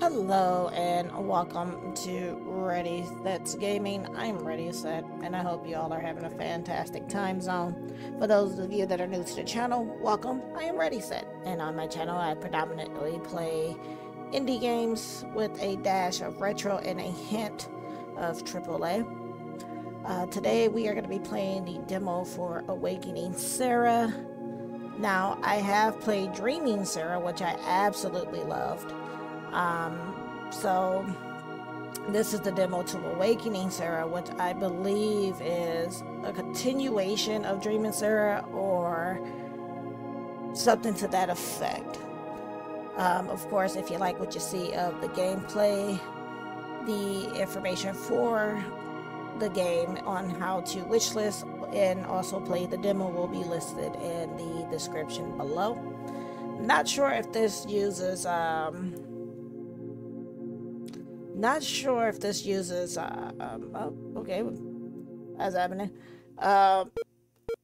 Hello and welcome to Ready Sets Gaming. I'm Ready Set and I hope you all are having a fantastic time zone. For those of you that are new to the channel, welcome. I am Ready Set and on my channel I predominantly play indie games with a dash of retro and a hint of AAA. Uh, today we are going to be playing the demo for Awakening Sarah. Now I have played Dreaming Sarah which I absolutely loved. Um, so this is the demo to Awakening Sarah, which I believe is a continuation of Dreaming Sarah or something to that effect. Um, of course, if you like what you see of the gameplay, the information for the game on how to wishlist and also play the demo will be listed in the description below. Not sure if this uses um, not sure if this uses, uh, um, oh, okay, as happening. Uh,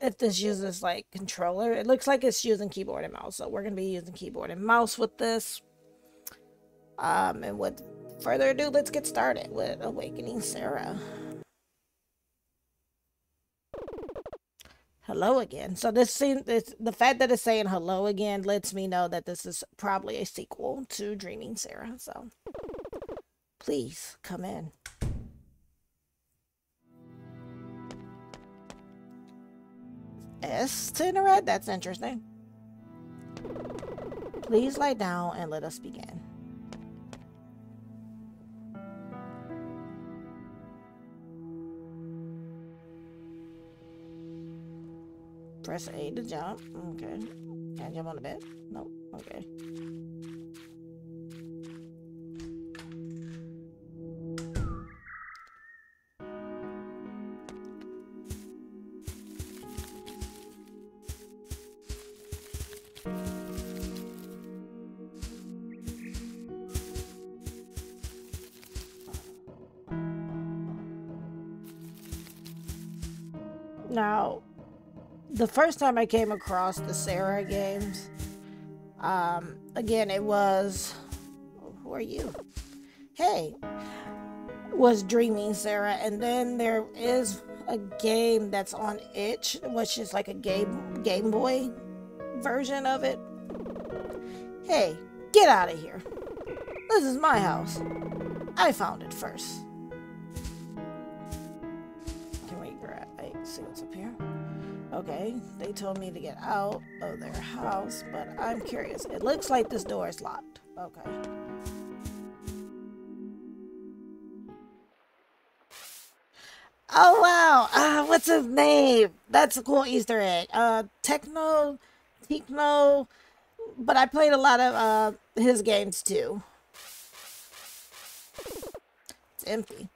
if this uses like controller, it looks like it's using keyboard and mouse. So we're gonna be using keyboard and mouse with this. Um, and with further ado, let's get started with Awakening Sarah. Hello again. So this seems this, the fact that it's saying hello again lets me know that this is probably a sequel to Dreaming Sarah. So. Please come in. S to interact? That's interesting. Please lie down and let us begin. Press A to jump. Okay. Can I jump on the bed? No. Okay. Now, the first time I came across the Sarah games, um, again, it was. Who are you? Hey, was Dreaming Sarah, and then there is a game that's on itch, which is like a Game Game Boy version of it. Hey, get out of here! This is my house. I found it first. See what's up here. Okay, they told me to get out of their house, but I'm curious. It looks like this door is locked. Okay. Oh wow! Uh, what's his name? That's a cool Easter egg. Uh, Techno, Techno, but I played a lot of uh his games too. It's empty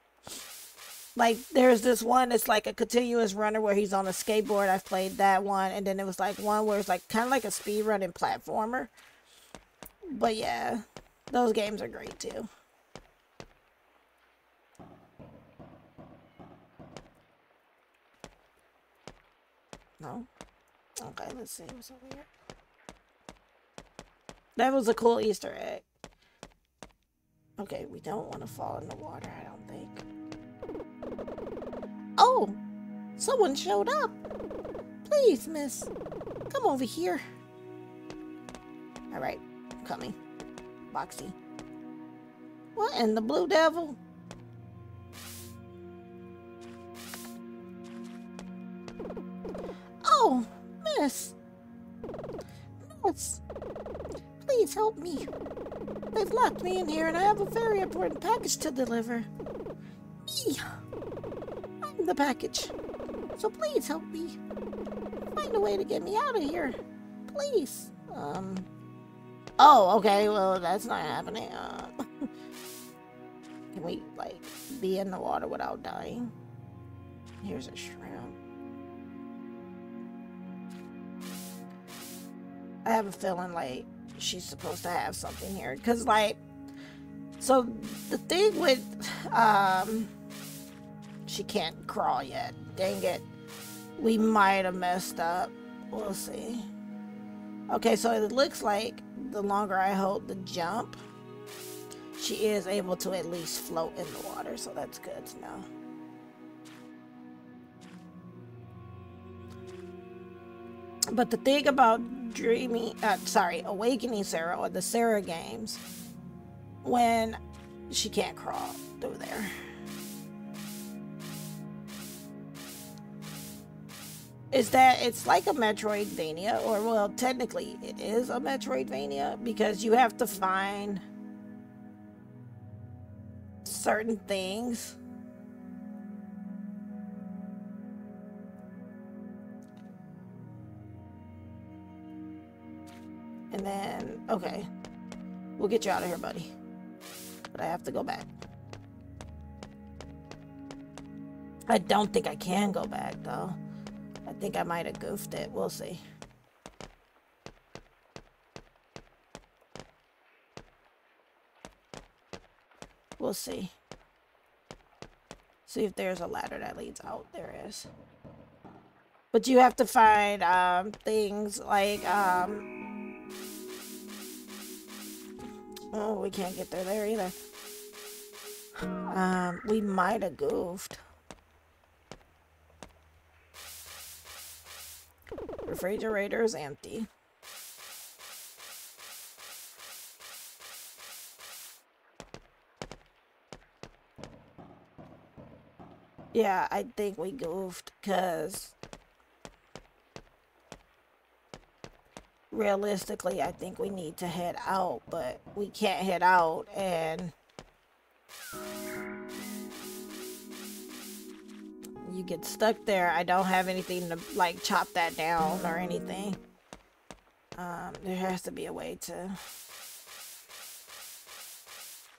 like there's this one it's like a continuous runner where he's on a skateboard i've played that one and then it was like one where it's like kind of like a speed running platformer. But yeah those games are great too. No? Okay let's see what's over here. That was a cool easter egg. Okay we don't want to fall in the water i don't think someone showed up. Please, miss, come over here. All right, coming. Boxy. What in the blue devil? Oh, miss. Miss, please help me. They've locked me in here and I have a very important package to deliver. Me I'm the package. So please help me. Find a way to get me out of here. Please. Um. Oh, okay. Well, that's not happening. Uh, can we, like, be in the water without dying? Here's a shrimp. I have a feeling, like, she's supposed to have something here. Because, like, so the thing with, um, she can't crawl yet. Dang it. We might have messed up. We'll see. Okay, so it looks like the longer I hold the jump, she is able to at least float in the water, so that's good to know. But the thing about Dreaming, uh, sorry, Awakening Sarah or the Sarah games, when she can't crawl through there. Is that it's like a Metroidvania, or well, technically it is a Metroidvania because you have to find certain things. And then, okay, we'll get you out of here, buddy. But I have to go back. I don't think I can go back, though. I think I might have goofed it. We'll see. We'll see. See if there's a ladder that leads out. There is. But you have to find um, things like... Um... Oh, we can't get there there either. Um, we might have goofed. Refrigerator is empty. Yeah, I think we goofed because realistically, I think we need to head out, but we can't head out and you get stuck there. I don't have anything to like chop that down or anything. Um, there has to be a way to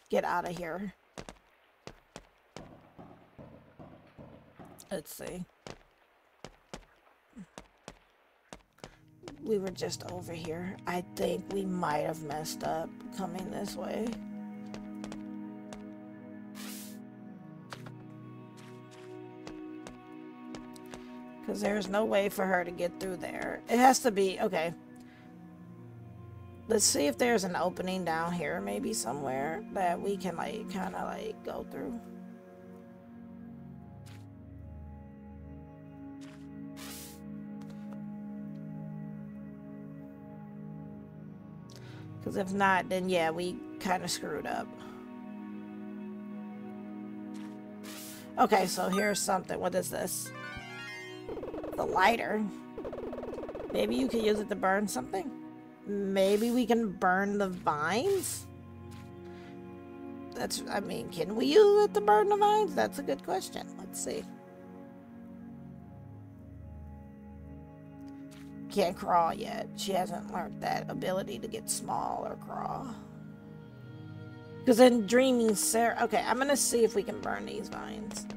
get out of here. Let's see. We were just over here. I think we might have messed up coming this way. Because there's no way for her to get through there. It has to be... Okay. Let's see if there's an opening down here maybe somewhere that we can like kind of like go through. Because if not, then yeah, we kind of screwed up. Okay, so here's something. What is this? The lighter. Maybe you could use it to burn something? Maybe we can burn the vines? That's, I mean, can we use it to burn the vines? That's a good question. Let's see. can't crawl yet. She hasn't learned that ability to get small or crawl. Because in Dreaming Sarah... Okay, I'm going to see if we can burn these vines.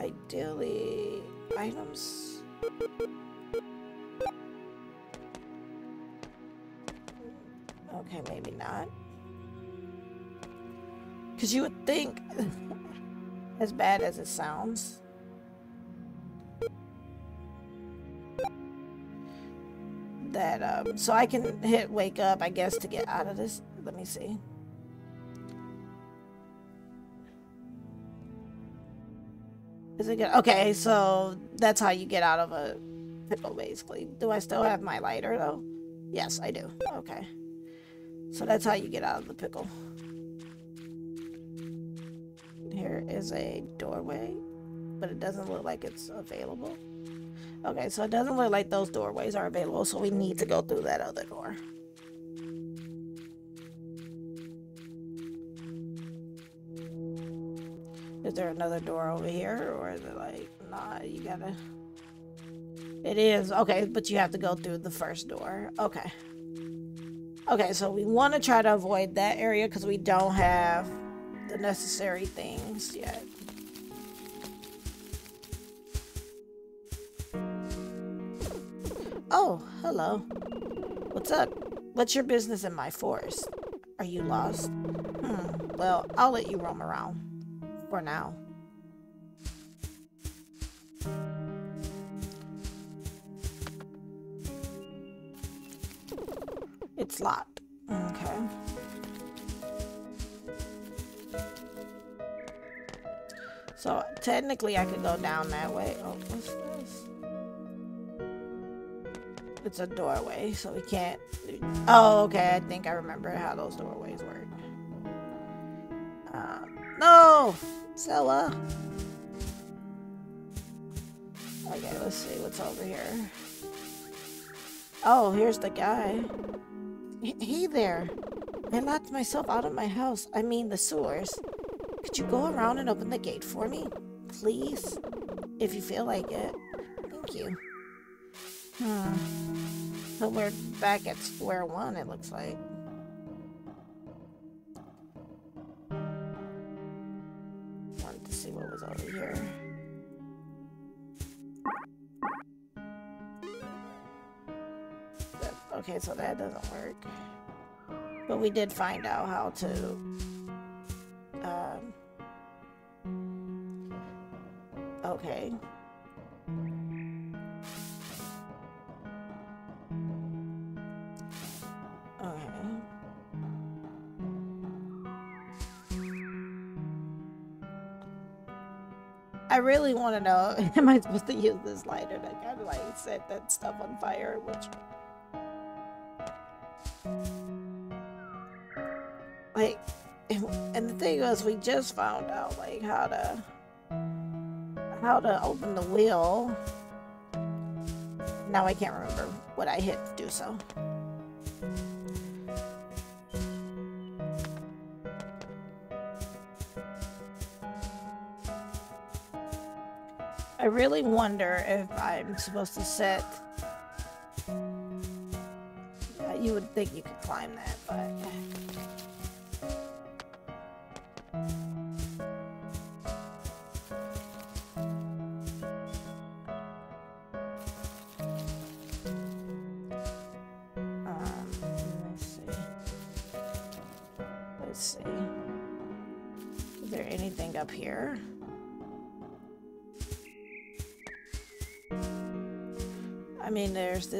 Ideally, items... Okay, maybe not. Because you would think, as bad as it sounds, that um, so I can hit wake up I guess to get out of this. Let me see is it good? Okay so that's how you get out of a pickle basically. Do I still have my lighter though? Yes I do. Okay. So that's how you get out of the pickle. Here is a doorway but it doesn't look like it's available. Okay, so it doesn't look like those doorways are available, so we need to go through that other door. Is there another door over here, or is it like, nah, you gotta... It is, okay, but you have to go through the first door. Okay. Okay, so we want to try to avoid that area because we don't have the necessary things yet. Oh, hello. What's up? What's your business in my forest? Are you lost? Hmm, well, I'll let you roam around. For now. It's locked. Okay. So technically I could go down that way. Oh, what's this? It's a doorway, so we can't... Oh, okay, I think I remember how those doorways work. No! Zella! Okay, let's see what's over here. Oh, here's the guy. Hey there. I locked myself out of my house. I mean, the sewers. Could you go around and open the gate for me? Please? If you feel like it. Thank you. Hmm. So we're back at square one, it looks like. Okay, so that doesn't work. But we did find out how to um, okay. I really want to know, am I supposed to use this lighter to kind of like set that stuff on fire, which... thing was, we just found out, like, how to... How to open the wheel. Now I can't remember what I hit to do so. I really wonder if I'm supposed to set... Yeah, you would think you could climb that, but...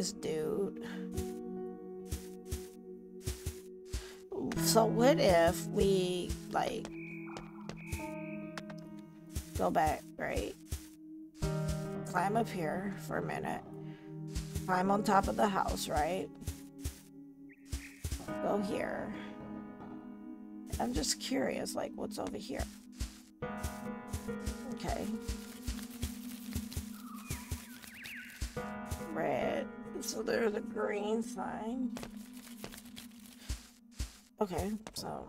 this dude. So what if we, like, go back, right? Climb up here for a minute. Climb on top of the house, right? Go here. I'm just curious, like, what's over here? Okay. red. So there's a green sign. Okay, so.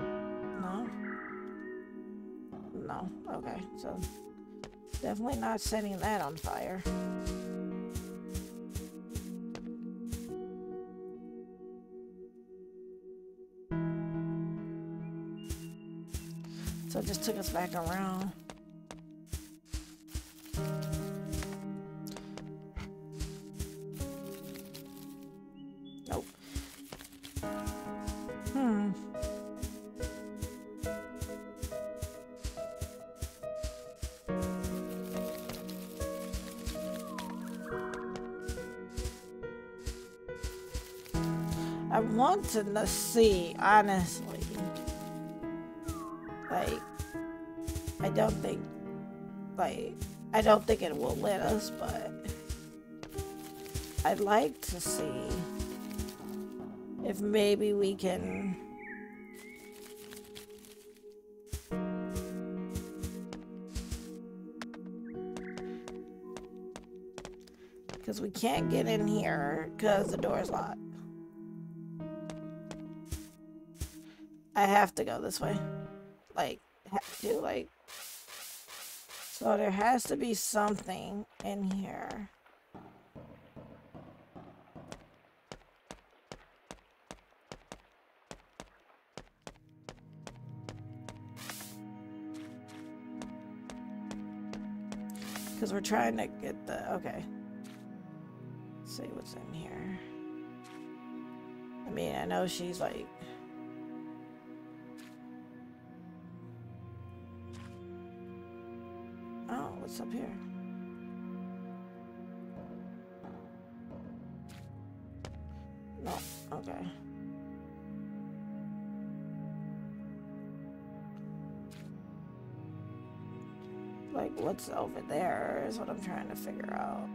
No? No, okay, so. Definitely not setting that on fire. So it just took us back around. Want to see, honestly. Like, I don't think, like, I don't think it will let us, but I'd like to see if maybe we can because we can't get in here because the door's locked. I have to go this way. Like, have to, like. So there has to be something in here. Because we're trying to get the... Okay. Let's see what's in here. I mean, I know she's like what's up here? No, okay. Like, what's over there is what I'm trying to figure out.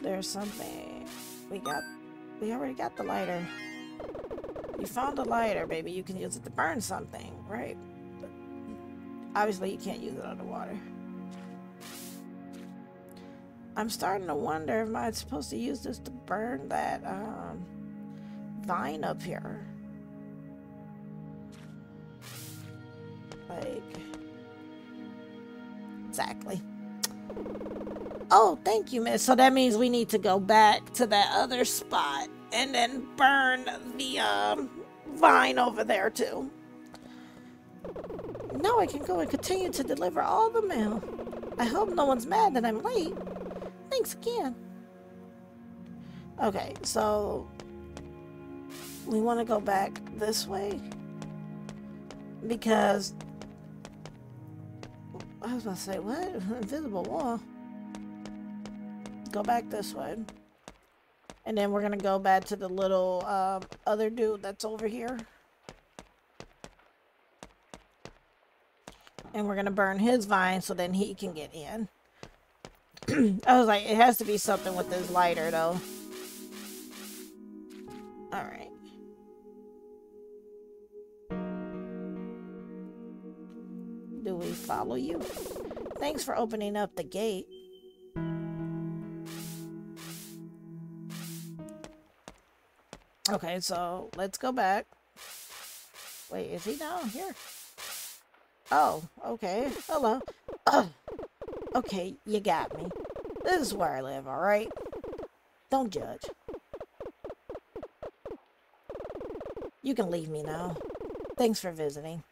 There's something. We got, we already got the lighter. You found the lighter, baby. You can use it to burn something, right? But obviously, you can't use it underwater. I'm starting to wonder if I'm supposed to use this to burn that um, vine up here. Like, exactly. Oh, thank you, miss. So that means we need to go back to that other spot and then burn the um, vine over there, too. Now I can go and continue to deliver all the mail. I hope no one's mad that I'm late. Thanks again. Okay, so we want to go back this way because I was about to say, what? Invisible wall. Go back this way. And then we're going to go back to the little uh, other dude that's over here. And we're going to burn his vine so then he can get in. I was like, it has to be something with this lighter, though. Alright. Do we follow you? Thanks for opening up the gate. Okay, so let's go back. Wait, is he down here? Oh, okay. Hello. Okay, you got me. This is where I live, alright? Don't judge. You can leave me now. Thanks for visiting.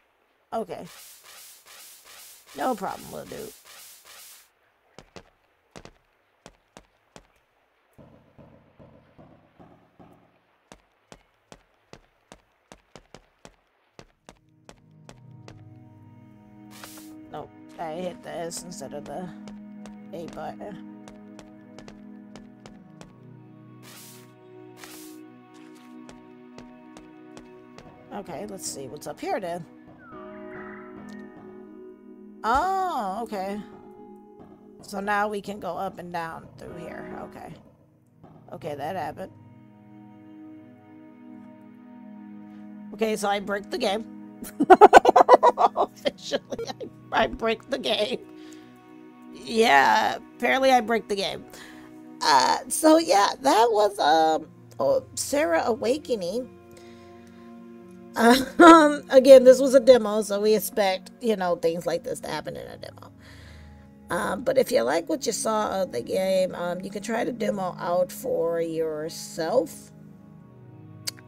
Okay. No problem, will do. I hit the S instead of the A button. Okay, let's see what's up here then. Oh, okay. So now we can go up and down through here. Okay. Okay, that happened. Okay, so I break the game. Officially, I, I break the game. Yeah, apparently I break the game. Uh, so yeah, that was um, oh, Sarah Awakening. Um, again, this was a demo, so we expect, you know, things like this to happen in a demo. Um, but if you like what you saw of the game, um, you can try the demo out for yourself.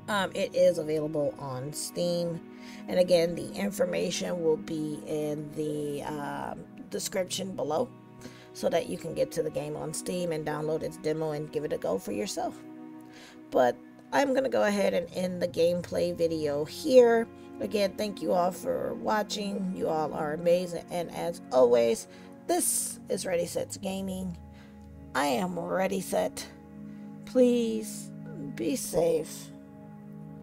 Um, it is available on Steam. And again, the information will be in the um, description below so that you can get to the game on Steam and download its demo and give it a go for yourself. But I'm going to go ahead and end the gameplay video here. Again, thank you all for watching. You all are amazing. And as always, this is Ready Set Gaming. I am Ready Set. Please be safe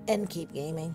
and keep gaming.